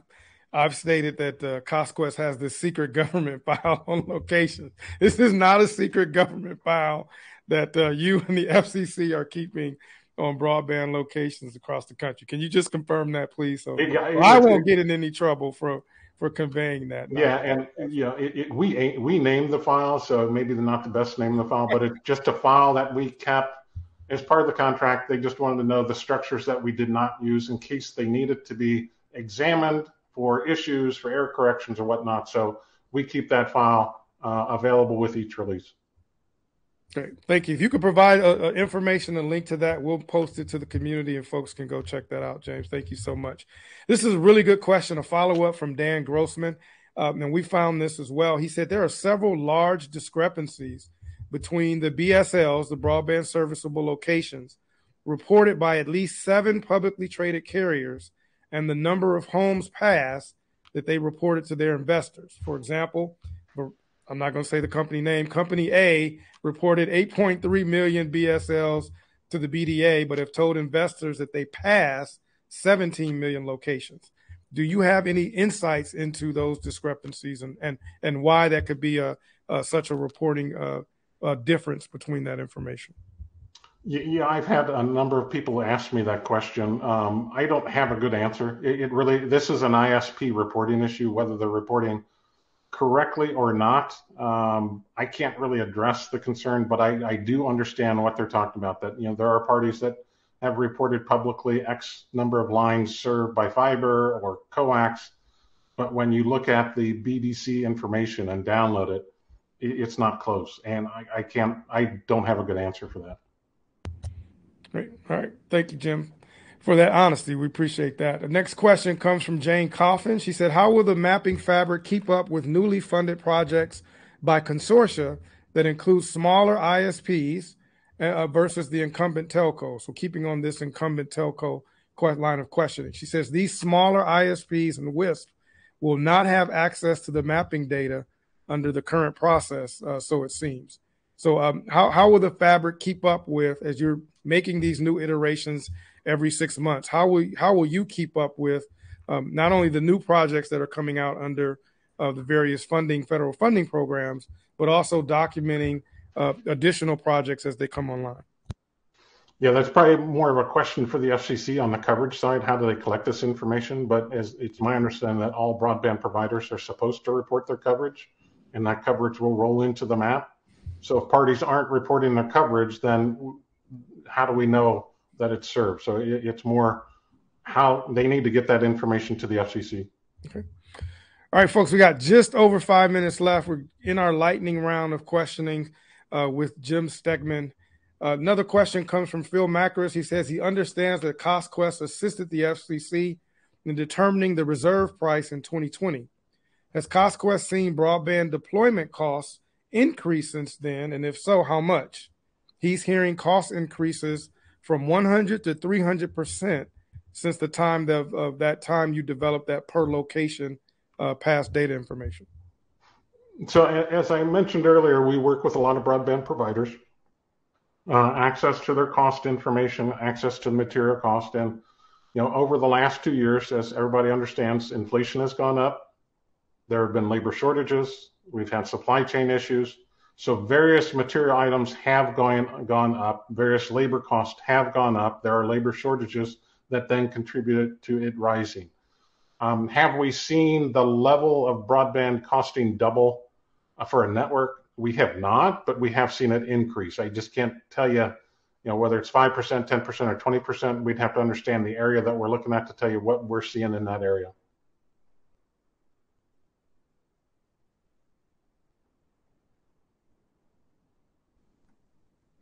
I've stated that uh, CostQuest has this secret government file on location. This is not a secret government file that uh, you and the FCC are keeping on broadband locations across the country. Can you just confirm that, please? So it, it, I won't get in any trouble for for conveying that. Yeah, and yeah, it, we we named the file, so maybe they're not the best name of the file, but it's just a file that we kept as part of the contract. They just wanted to know the structures that we did not use in case they needed to be examined for issues, for error corrections or whatnot. So we keep that file uh, available with each release. Great. Thank you. If you could provide uh, uh, information and link to that, we'll post it to the community and folks can go check that out, James. Thank you so much. This is a really good question, a follow up from Dan Grossman. Um, and we found this as well. He said there are several large discrepancies between the BSLs, the broadband serviceable locations, reported by at least seven publicly traded carriers, and the number of homes passed that they reported to their investors. For example, I'm not going to say the company name. Company A reported 8.3 million BSLs to the BDA, but have told investors that they passed 17 million locations. Do you have any insights into those discrepancies and and, and why that could be a, a such a reporting uh, difference between that information? Yeah, I've had a number of people ask me that question. Um, I don't have a good answer. It, it really this is an ISP reporting issue, whether they're reporting correctly or not, um, I can't really address the concern, but I, I, do understand what they're talking about. That you know there are parties that have reported publicly X number of lines served by fiber or coax, but when you look at the BDC information and download it, it it's not close, and I, I can't. I don't have a good answer for that. Great. All right. Thank you, Jim for that honesty. We appreciate that. The next question comes from Jane Coffin. She said, How will the mapping fabric keep up with newly funded projects by consortia that include smaller ISPs uh, versus the incumbent telco? So, keeping on this incumbent telco line of questioning, she says, These smaller ISPs and WISP will not have access to the mapping data under the current process, uh, so it seems. So, um, how, how will the fabric keep up with as you're making these new iterations every six months. How will how will you keep up with um, not only the new projects that are coming out under uh, the various funding federal funding programs, but also documenting uh, additional projects as they come online? Yeah, that's probably more of a question for the FCC on the coverage side. How do they collect this information? But as it's my understanding that all broadband providers are supposed to report their coverage, and that coverage will roll into the map. So if parties aren't reporting their coverage, then how do we know that it's served. So it, it's more how they need to get that information to the FCC. Okay. All right, folks, we got just over five minutes left. We're in our lightning round of questioning uh, with Jim Stegeman. Uh, another question comes from Phil Macris. He says he understands that CostQuest assisted the FCC in determining the reserve price in 2020. Has CostQuest seen broadband deployment costs increase since then? And if so, how much? He's hearing cost increases from 100 to 300 percent since the time of, of, that time you developed that per location uh, past data information. So, as I mentioned earlier, we work with a lot of broadband providers. Uh, access to their cost information, access to the material cost, and you know, over the last two years, as everybody understands, inflation has gone up. There have been labor shortages. We've had supply chain issues. So various material items have gone, gone up. Various labor costs have gone up. There are labor shortages that then contributed to it rising. Um, have we seen the level of broadband costing double uh, for a network? We have not, but we have seen it increase. I just can't tell you, you know, whether it's 5%, 10%, or 20%. We'd have to understand the area that we're looking at to tell you what we're seeing in that area.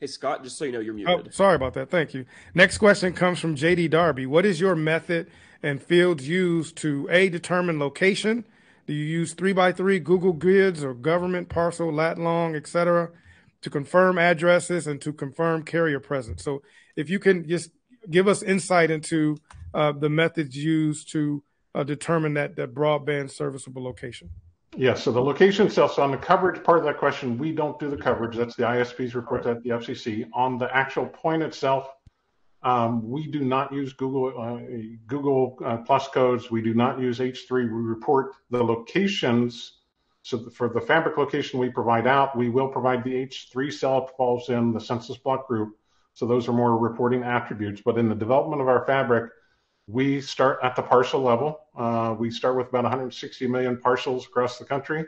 Hey, Scott, just so you know, you're muted. Oh, sorry about that. Thank you. Next question comes from JD Darby. What is your method and fields used to A, determine location? Do you use three by three Google grids or government parcel, lat long, etc., to confirm addresses and to confirm carrier presence? So, if you can just give us insight into uh, the methods used to uh, determine that that broadband serviceable location. Yes, so the location itself, so on the coverage part of that question, we don't do the coverage. That's the ISP's report at the FCC. On the actual point itself, um, we do not use Google uh, Google uh, Plus codes. We do not use H3. We report the locations. So for the fabric location we provide out, we will provide the H3 cell falls in the census block group. So those are more reporting attributes. But in the development of our fabric, we start at the parcel level. Uh, we start with about 160 million parcels across the country.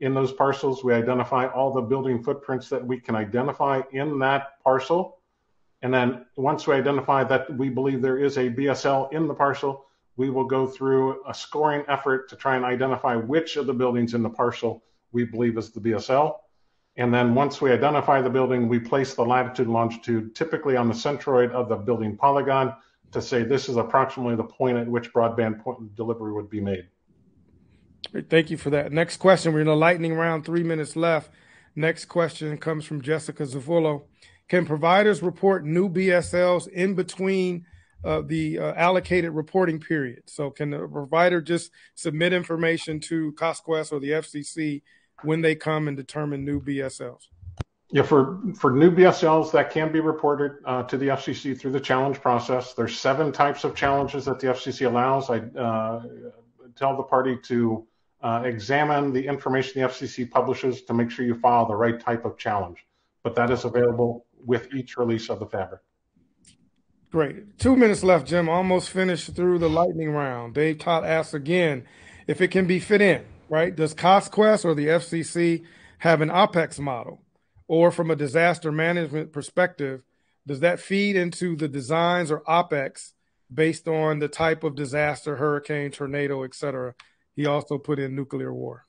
In those parcels, we identify all the building footprints that we can identify in that parcel. And then once we identify that we believe there is a BSL in the parcel, we will go through a scoring effort to try and identify which of the buildings in the parcel we believe is the BSL. And then once we identify the building, we place the latitude and longitude typically on the centroid of the building polygon to say this is approximately the point at which broadband point delivery would be made. Thank you for that. Next question. We're in a lightning round, three minutes left. Next question comes from Jessica Zavullo. Can providers report new BSLs in between uh, the uh, allocated reporting period? So, can the provider just submit information to CostQuest or the FCC when they come and determine new BSLs? Yeah, for, for new BSLs, that can be reported uh, to the FCC through the challenge process. There's seven types of challenges that the FCC allows. I uh, tell the party to uh, examine the information the FCC publishes to make sure you file the right type of challenge. But that is available with each release of the fabric. Great. Two minutes left, Jim. Almost finished through the lightning round. Dave Todd asks again if it can be fit in, right? Does CostQuest or the FCC have an OPEX model? Or from a disaster management perspective, does that feed into the designs or OPEX based on the type of disaster, hurricane, tornado, et cetera? He also put in nuclear war.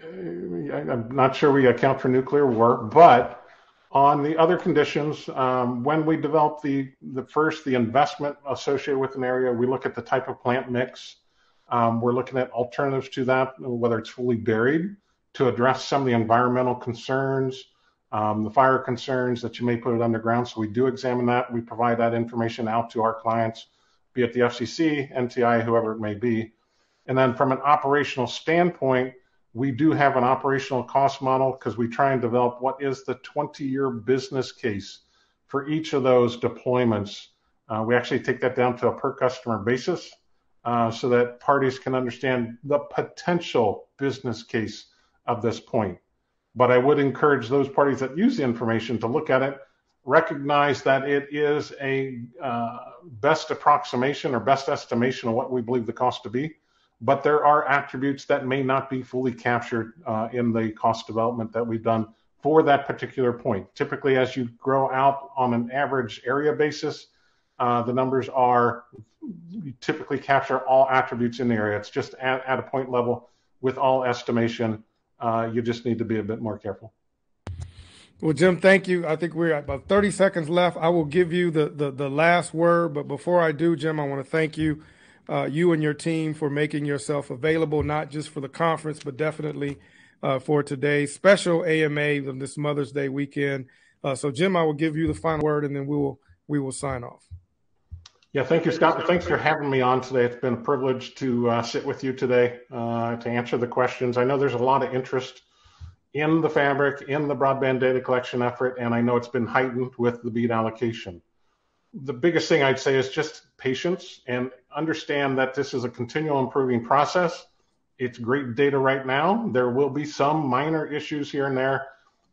I'm not sure we account for nuclear war, but on the other conditions, um, when we develop the, the first, the investment associated with an area, we look at the type of plant mix. Um, we're looking at alternatives to that, whether it's fully buried to address some of the environmental concerns, um, the fire concerns that you may put it underground. So we do examine that. We provide that information out to our clients, be it the FCC, NTI, whoever it may be. And then from an operational standpoint, we do have an operational cost model because we try and develop what is the 20 year business case for each of those deployments. Uh, we actually take that down to a per customer basis uh, so that parties can understand the potential business case of this point. But I would encourage those parties that use the information to look at it, recognize that it is a uh, best approximation or best estimation of what we believe the cost to be. But there are attributes that may not be fully captured uh, in the cost development that we've done for that particular point. Typically, as you grow out on an average area basis, uh, the numbers are typically capture all attributes in the area. It's just at, at a point level with all estimation uh, you just need to be a bit more careful. Well, Jim, thank you. I think we're about 30 seconds left. I will give you the, the, the last word, but before I do, Jim, I want to thank you, uh, you and your team for making yourself available, not just for the conference, but definitely uh, for today's special AMA of this Mother's Day weekend. Uh, so, Jim, I will give you the final word, and then we will we will sign off. Yeah, thank you, Scott. Thanks for having me on today. It's been a privilege to uh, sit with you today uh, to answer the questions. I know there's a lot of interest in the fabric, in the broadband data collection effort, and I know it's been heightened with the BEAD allocation. The biggest thing I'd say is just patience and understand that this is a continual improving process. It's great data right now. There will be some minor issues here and there,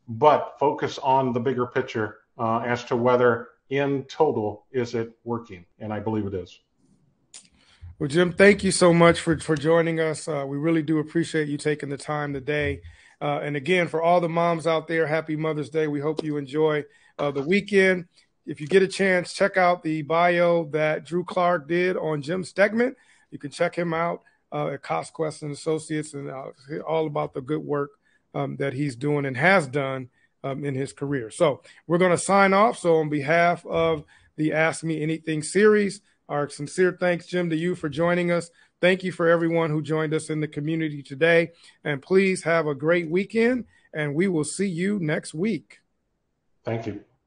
but focus on the bigger picture uh, as to whether in total is it working, and I believe it is. Well, Jim, thank you so much for, for joining us. Uh, we really do appreciate you taking the time today uh, and again, for all the moms out there, happy Mother's Day. We hope you enjoy uh, the weekend. If you get a chance, check out the bio that Drew Clark did on Jim Stegeman. You can check him out uh, at CostQuest and Associates and uh, all about the good work um, that he's doing and has done um, in his career. So we're going to sign off. So on behalf of the Ask Me Anything series, our sincere thanks, Jim, to you for joining us. Thank you for everyone who joined us in the community today. And please have a great weekend, and we will see you next week. Thank you.